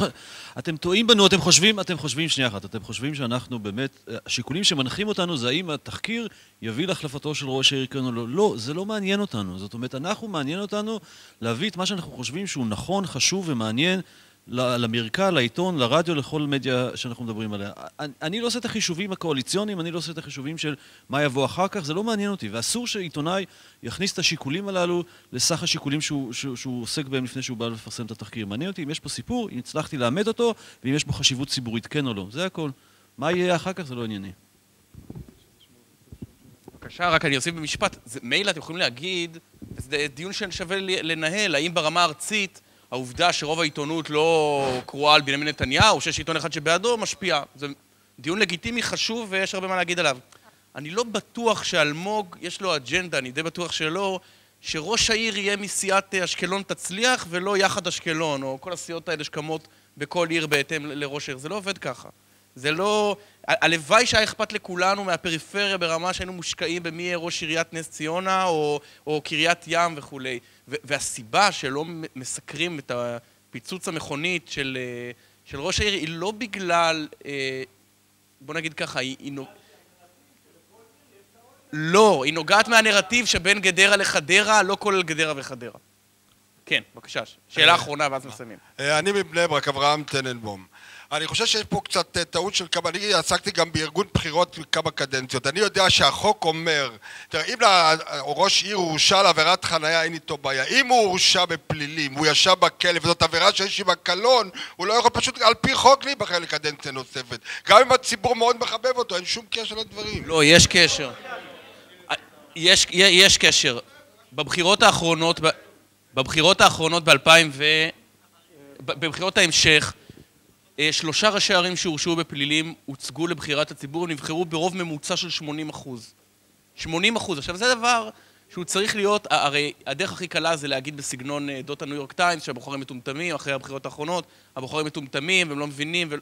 אתם טועים בנו, אתם חושבים, אתם חושבים, שנייה אחת, אתם חושבים שאנחנו באמת, אה, השיקולים שמנחים אותנו זה האם התחקיר יביא להחלפתו של ראש העיר כאן או לא. לא, זה לא מעניין אותנו. זאת אומרת, אנחנו, מעניין אותנו להביא את מה שאנחנו חושבים שהוא נכון, חשוב ומעניין למרקע, לעיתון, לרדיו, לכל מדיה שאנחנו מדברים עליה. אני, אני לא עושה את החישובים הקואליציוניים, אני לא עושה את החישובים של מה יבוא אחר כך, זה לא מעניין אותי. ואסור שעיתונאי יכניס את השיקולים הללו לסך השיקולים שהוא, שהוא, שהוא עוסק בהם לפני שהוא בא לפרסם את התחקיר. מעניין אותי אם יש פה סיפור, אם הצלחתי לאמת אותו, ואם יש בו חשיבות ציבורית, כן או לא. זה הכל. מה יהיה אחר כך זה לא ענייני. בבקשה, רק אני אוסיף במשפט. מילא אתם יכולים להגיד, זה דיון ששווה לנהל, האם ברמה הארצית... העובדה שרוב העיתונות לא קרואה על בנימין נתניהו, שיש עיתון אחד שבעדו, משפיע. זה דיון לגיטימי, חשוב, ויש הרבה מה להגיד עליו. אני לא בטוח שאלמוג, יש לו אג'נדה, אני די בטוח שלא, שראש העיר יהיה מסיעת אשקלון תצליח, ולא יחד אשקלון, או כל הסיעות האלה שקמות בכל עיר בהתאם לראש העיר. זה לא עובד ככה. זה לא... הלוואי שהיה אכפת לכולנו מהפריפריה ברמה שהיינו מושקעים במי יהיה ראש עיריית נס ציונה או, או קריית ים וכולי. והסיבה שלא מסקרים את הפיצוץ המכונית של, אה, של ראש העיר היא לא בגלל, אה, בוא נגיד ככה, היא... היא נוג... לא, היא נוגעת מהנרטיב שבין גדרה לחדרה, לא כולל גדרה וחדרה. כן, בבקשה, שאלה אה, אחרונה ואז מסיימים. אני מבני ברק, אברהם טננבום. אני חושב שיש פה קצת אה, טעות של כמה, אני עסקתי גם בארגון בחירות כמה קדנציות, אני יודע שהחוק אומר, תראה, אם ראש עיר הורשע על עבירת חניה אין איתו בעיה, אם הוא הורשע בפלילים, הוא ישב בכלא וזאת עבירה שיש עם הקלון, הוא לא יכול פשוט על פי חוק להיבחר לקדנציה נוספת, גם אם הציבור מאוד מחבב אותו, אין שום קשר לדברים. לא, יש קשר. יש, יש קשר. בבחירות האחרונות, בבחירות האחרונות ב-2000 ו... בבחירות ההמשך שלושה ראשי ערים שהורשעו בפלילים הוצגו לבחירת הציבור, נבחרו ברוב ממוצע של 80 אחוז. 80 אחוז. עכשיו זה דבר שהוא צריך להיות, הרי הדרך הכי קלה זה להגיד בסגנון אה, דות הניו יורק טיימס שהבוחרים מטומטמים אחרי הבחירות האחרונות, הבוחרים מטומטמים והם לא מבינים ו...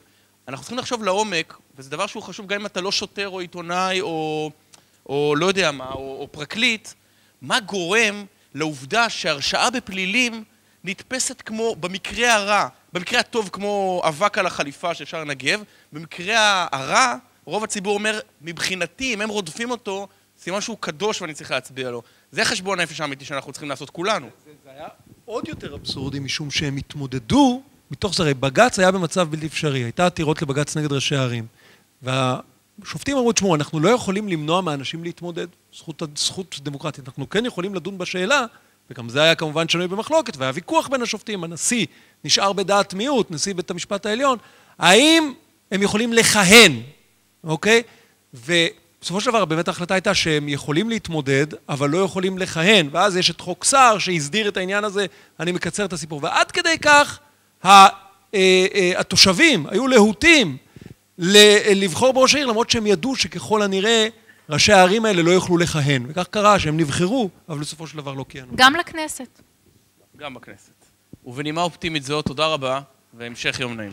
אנחנו צריכים לחשוב לעומק, וזה דבר שהוא חשוב גם אם אתה לא שוטר או עיתונאי או, או לא יודע מה, או, או פרקליט, מה גורם לעובדה שהרשעה בפלילים נתפסת כמו, במקרה הרע, במקרה הטוב כמו אבק על החליפה שאפשר לנגב, במקרה הרע, רוב הציבור אומר, מבחינתי, אם הם רודפים אותו, זה משהו קדוש ואני צריך להצביע לו. זה חשבון הנפש האמיתי שאנחנו צריכים לעשות כולנו. זה, זה היה עוד יותר אבסורדי, משום שהם התמודדו, מתוך זה, הרי בג"ץ היה במצב בלתי אפשרי, הייתה עתירות לבג"ץ נגד ראשי הערים. והשופטים אמרו, תשמעו, אנחנו לא יכולים למנוע מאנשים להתמודד, זכות, זכות דמוקרטית, אנחנו כן יכולים לדון בשאלה וגם זה היה כמובן שנוי במחלוקת, והיה ויכוח בין השופטים, הנשיא נשאר בדעת מיעוט, נשיא בית המשפט העליון, האם הם יכולים לכהן, אוקיי? ובסופו של דבר באמת ההחלטה הייתה שהם יכולים להתמודד, אבל לא יכולים לכהן, ואז יש את חוק סער שהסדיר את העניין הזה, אני מקצר את הסיפור, ועד כדי כך אה, אה, התושבים היו להוטים לבחור בראש העיר, למרות שהם ידעו שככל הנראה ראשי הערים האלה לא יוכלו לכהן. וכך קרה שהם נבחרו, אבל בסופו של דבר לא כיהנו. גם לכנסת. גם בכנסת. ובנימה אופטימית זו, תודה רבה, והמשך יום נעים.